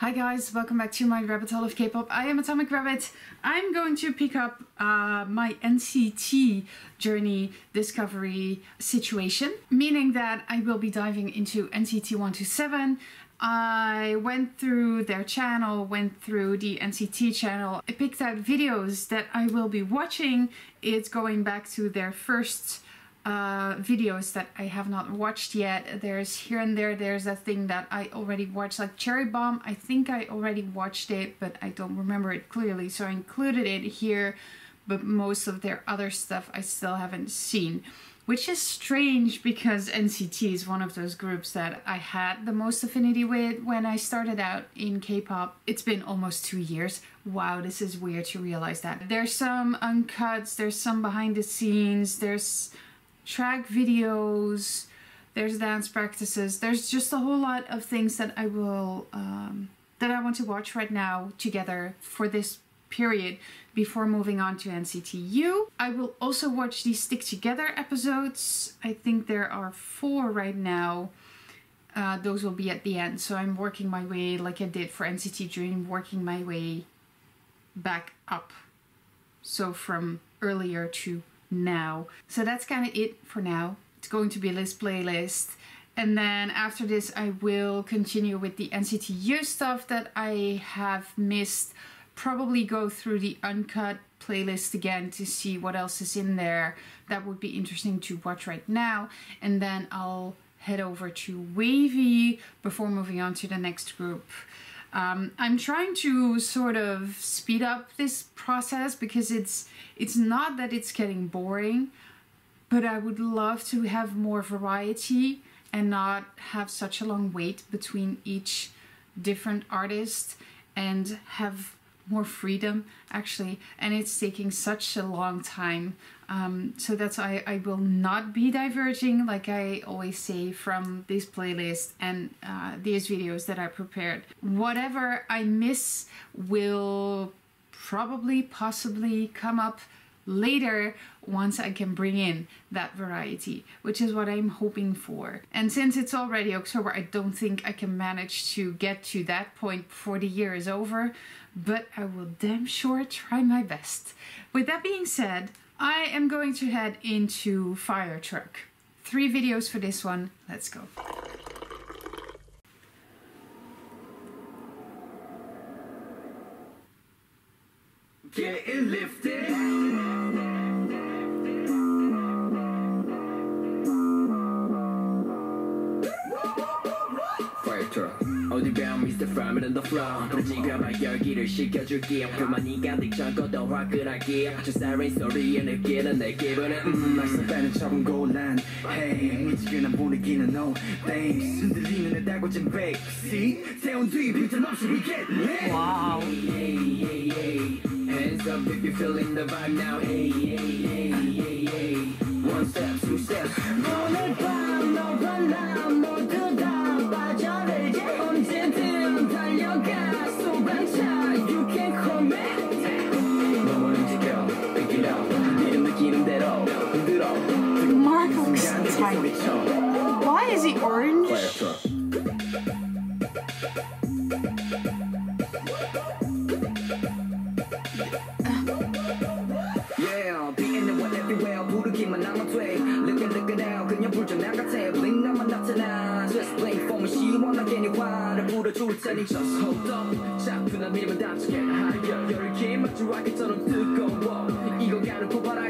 Hi guys, welcome back to my rabbit hole of K-pop. I am Atomic Rabbit. I'm going to pick up uh, my NCT journey discovery situation, meaning that I will be diving into NCT 127. I went through their channel, went through the NCT channel. I picked out videos that I will be watching. It's going back to their first uh, videos that I have not watched yet. There's here and there, there's a thing that I already watched, like Cherry Bomb. I think I already watched it, but I don't remember it clearly, so I included it here. But most of their other stuff I still haven't seen. Which is strange because NCT is one of those groups that I had the most affinity with when I started out in K-pop. It's been almost two years. Wow, this is weird to realize that. There's some uncuts, there's some behind the scenes, there's track videos, there's dance practices, there's just a whole lot of things that I will, um, that I want to watch right now together for this period before moving on to NCTU. I will also watch these Stick Together episodes. I think there are four right now. Uh, those will be at the end. So I'm working my way like I did for NCT Dream, working my way back up. So from earlier to now. So that's kind of it for now. It's going to be this playlist. And then after this, I will continue with the NCTU stuff that I have missed. Probably go through the uncut playlist again to see what else is in there. That would be interesting to watch right now. And then I'll head over to WayV before moving on to the next group. Um, I'm trying to sort of speed up this process because it's it's not that it's getting boring, but I would love to have more variety and not have such a long wait between each different artist and have more freedom actually and it's taking such a long time. Um, so that's why I will not be diverging like I always say from this playlist and uh, these videos that I prepared. Whatever I miss will probably possibly come up later once I can bring in that variety, which is what I'm hoping for. And since it's already October, I don't think I can manage to get to that point before the year is over, but I will damn sure try my best. With that being said, I am going to head into Firetruck. Three videos for this one, let's go. Getting lifted. 어디 보면 Mr. Farmer in the flow 네가 막 열기를 식혀줄게 불만이 가득 적어도 화끈하게 저 사이렌 소리에 느끼는 내 기분은 음 말씀 빼는 처음 곤란 Hey 미치겠나 분위기는 no thanks 흔들리는 내 달궈진 백 See 세운 뒤 빈틈 없이 we get lit Wow Hands up if you're feeling the vibe now Hey hey hey hey hey One step two steps 오늘 밤 가는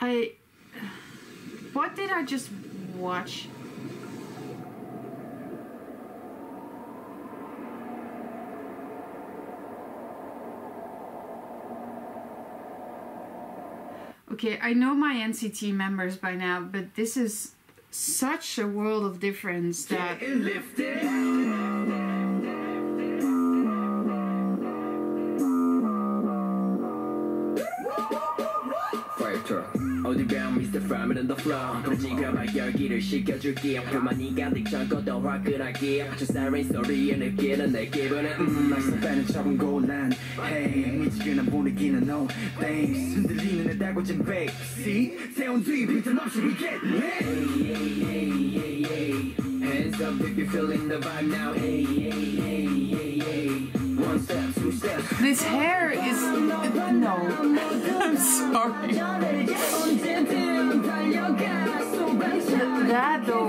I. What did I just watch? Okay, I know my NCT members by now, but this is such a world of difference that. 어디 봐 Mr. Flamin' on the floor 끔찍한 열기를 식혀줄게 그만이 가득 적어도 화끈하게 저 siren 소리에 느끼는 내 기분은 음 막상 빼는 척은 곤란 Hey 미치게나 분위기는 no thanks 흔들리는 내 달궈진 backseat 세운 뒤 빈틈없이 we get lit Hey hey hey hey hey Hands up if you're feeling the vibe now Hey hey hey hey hey One step, two steps This hair is. No. I'm sorry. That though,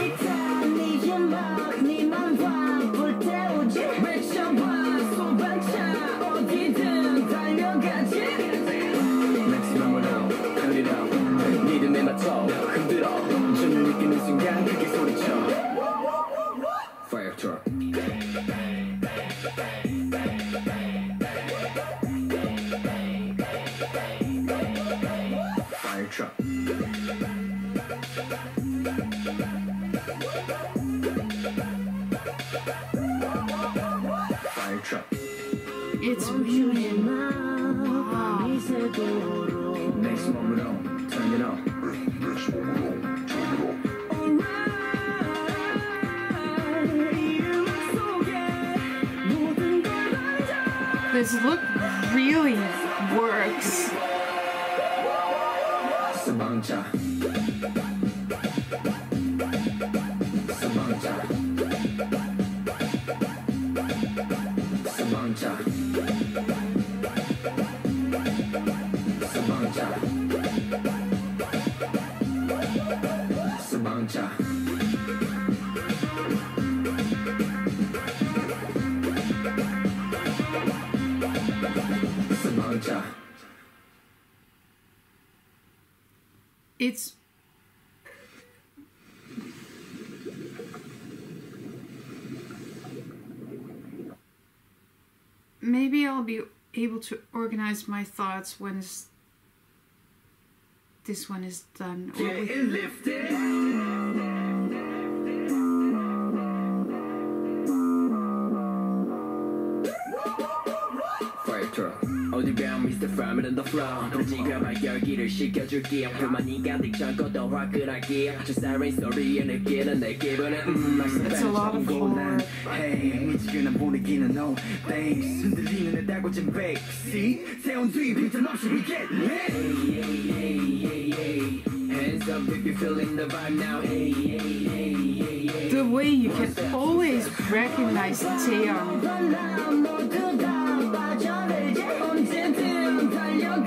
This look really works. 수 It's. Maybe I'll be able to organize my thoughts when this one is done. 어디 봐 Mr. Flamin' on the floor 끔찍한 열기를 식혀줄게 그만이 가득 적어도 화끈하게 저 siren 소리에 느끼는 내 기분은 음 막상 It's a lot of 곤란 floor. Hey 미치게나 분위기는 no thanks 흔들리는 내 달궈진 backseat 세운 뒤 빈틈없이 we get lit Hey hey hey hey hey Hands up if you're feeling the vibe now Hey hey hey hey hey the way you can always recognize Taeyong.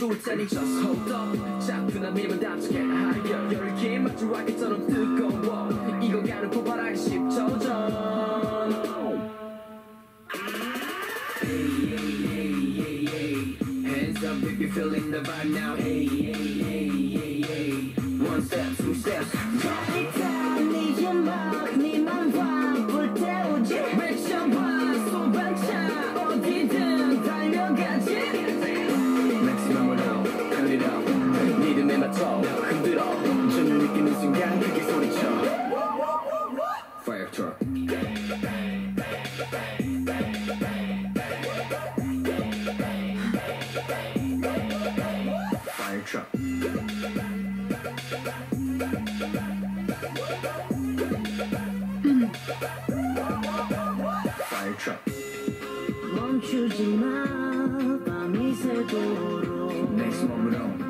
화를 불어줄 테니 Just hold up 차분한 밀면 다치게 하여 열기 막지 락처럼 뜨거워 익어가는 폭발하기 10초 전 Hands up if you're feeling the vibe now. Hey, hey, hey, Nesse momento.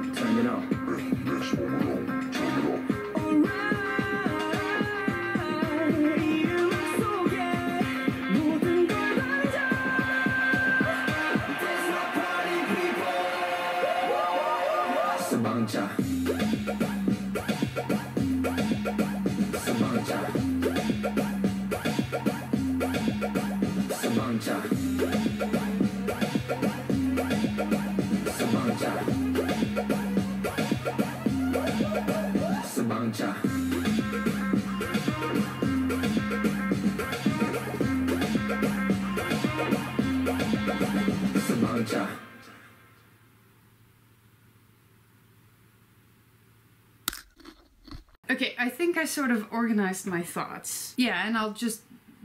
I sort of organized my thoughts. Yeah, and I'll just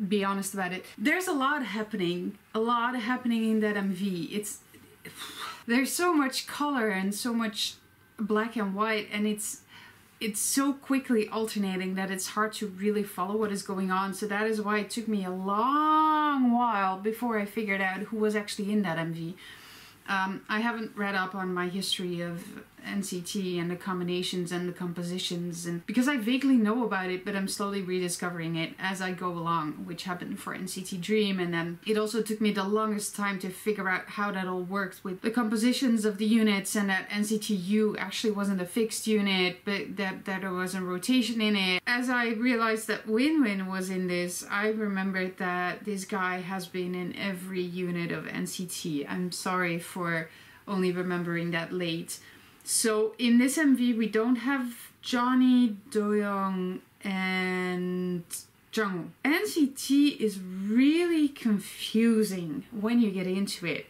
be honest about it. There's a lot happening, a lot happening in that MV. It's there's so much color and so much black and white and it's it's so quickly alternating that it's hard to really follow what is going on. So that is why it took me a long while before I figured out who was actually in that MV. Um, I haven't read up on my history of NCT and the combinations and the compositions, and because I vaguely know about it, but I'm slowly rediscovering it as I go along, which happened for NCT Dream, and then it also took me the longest time to figure out how that all works with the compositions of the units, and that NCTU actually wasn't a fixed unit, but that that there was a rotation in it. As I realized that WinWin was in this, I remembered that this guy has been in every unit of NCT. I'm sorry for only remembering that late. So in this MV, we don't have Johnny, Doyoung, and Jungwoo. NCT is really confusing when you get into it.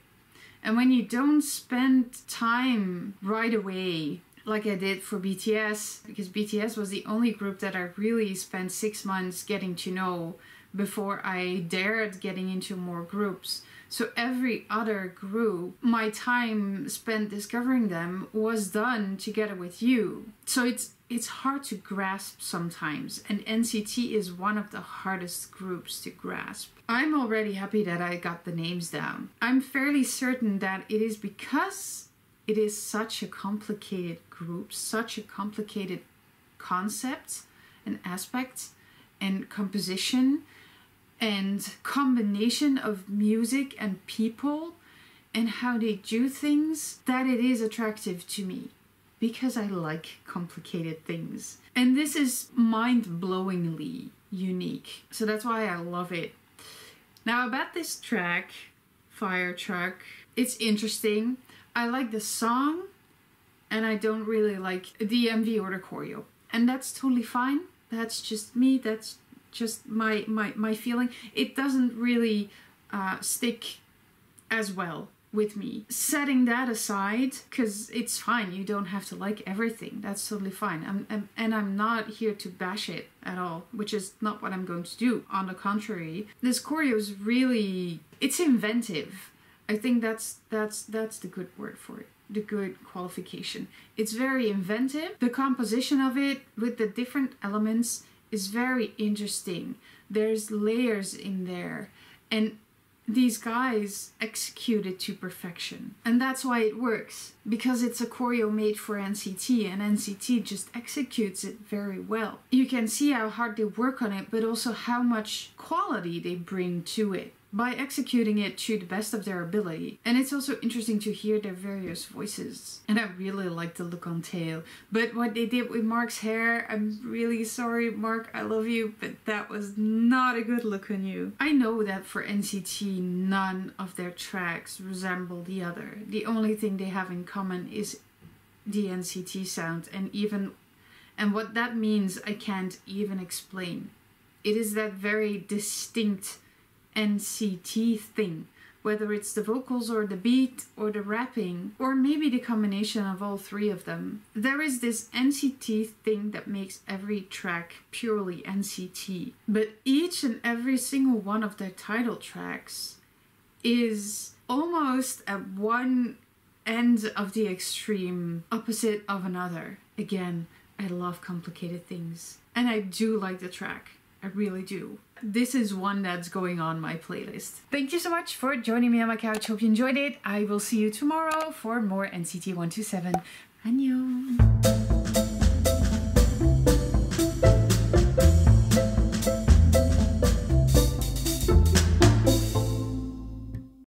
And when you don't spend time right away, like I did for BTS, because BTS was the only group that I really spent six months getting to know before I dared getting into more groups. So every other group, my time spent discovering them was done together with you. So it's it's hard to grasp sometimes, and NCT is one of the hardest groups to grasp. I'm already happy that I got the names down. I'm fairly certain that it is because it is such a complicated group, such a complicated concept and aspect and composition and combination of music and people and how they do things that it is attractive to me because I like complicated things. And this is mind blowingly unique. So that's why I love it. Now, about this track, Firetruck, it's interesting. I like the song and I don't really like the MV or the choreo. And that's totally fine. That's just me. That's just my my my feeling. It doesn't really uh, stick as well with me. Setting that aside because it's fine you don't have to like everything that's totally fine. I'm, I'm, and i'm not here to bash it at all which is not what i'm going to do. On the contrary this choreo is really it's inventive. I think that's that's that's the good word for it the good qualification. It's very inventive. The composition of it with the different elements is very interesting. There's layers in there. And these guys execute it to perfection. And that's why it works. Because it's a choreo made for NCT and NCT just executes it very well. You can see how hard they work on it, but also how much quality they bring to it by executing it to the best of their ability. And it's also interesting to hear their various voices. And I really like the look on Taeil. But what they did with Mark's hair, I'm really sorry, Mark, I love you, but that was not a good look on you. I know that for NCT, none of their tracks resemble the other. The only thing they have in common is the NCT sound, and even and what that means I can't even explain. It is that very distinct NCT thing, whether it's the vocals or the beat or the rapping, or maybe the combination of all three of them. There is this NCT thing that makes every track purely NCT, but each and every single one of their title tracks is almost at one end of the extreme opposite of another. Again, I love complicated things. And I do like the track. I really do. This is one that's going on my playlist. Thank you so much for joining me on my couch. Hope you enjoyed it. I will see you tomorrow for more NCT 127. Annyeong.